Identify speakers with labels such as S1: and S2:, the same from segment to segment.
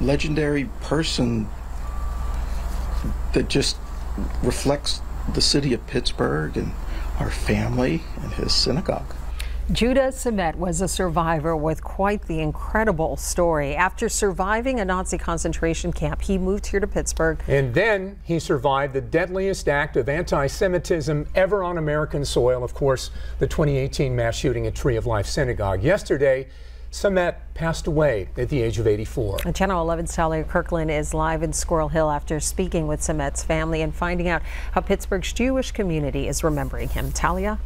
S1: legendary person that just reflects the city of Pittsburgh and our family and his synagogue.
S2: Judah Samet was a survivor with quite the incredible story. After surviving a Nazi concentration camp, he moved here to Pittsburgh.
S3: And then he survived the deadliest act of anti Semitism ever on American soil. Of course, the 2018 mass shooting at Tree of Life Synagogue. Yesterday, Samet passed away at the age of 84.
S2: Channel 11's Talia Kirkland is live in Squirrel Hill after speaking with Samet's family and finding out how Pittsburgh's Jewish community is remembering him. Talia?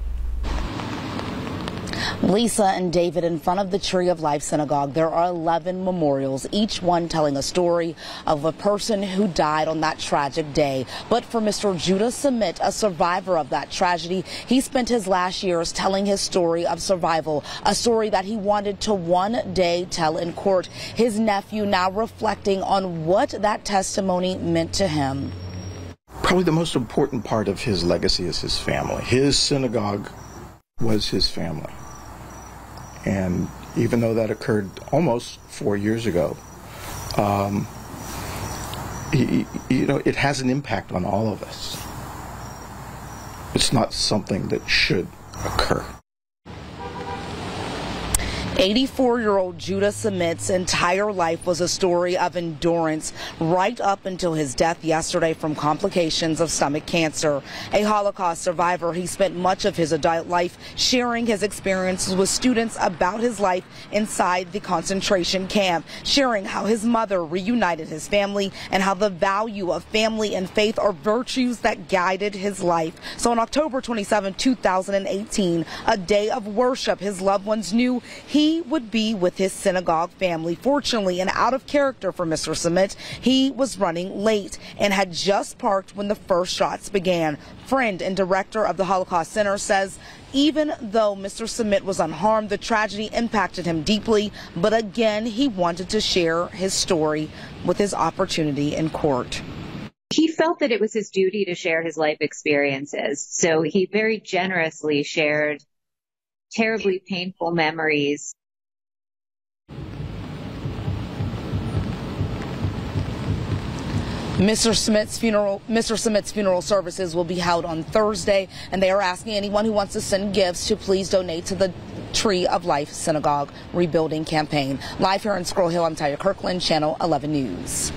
S4: Lisa and David in front of the Tree of Life Synagogue. There are 11 memorials, each one telling a story of a person who died on that tragic day. But for Mr. Judah Samet, a survivor of that tragedy, he spent his last years telling his story of survival, a story that he wanted to one day tell in court. His nephew now reflecting on what that testimony meant to him.
S1: Probably the most important part of his legacy is his family. His synagogue was his family. And even though that occurred almost four years ago, um, you know, it has an impact on all of us. It's not something that should occur.
S4: 84 year old Judah Samet's entire life was a story of endurance right up until his death yesterday from complications of stomach cancer. A Holocaust survivor, he spent much of his adult life sharing his experiences with students about his life inside the concentration camp, sharing how his mother reunited his family and how the value of family and faith are virtues that guided his life. So on October 27, 2018, a day of worship his loved ones knew he would be with his synagogue family. Fortunately, and out of character for Mr. Samet, he was running late and had just parked when the first shots began. Friend and director of the Holocaust Center says even though Mr. Samet was unharmed, the tragedy impacted him deeply. But again, he wanted to share his story with his opportunity in court.
S5: He felt that it was his duty to share his life experiences. So he very generously shared terribly painful memories.
S4: Mr. Smith's funeral, Mr. Samet's funeral services will be held on Thursday, and they are asking anyone who wants to send gifts to please donate to the Tree of Life Synagogue Rebuilding Campaign. Live here in Squirrel Hill, I'm Talia Kirkland, Channel 11 News.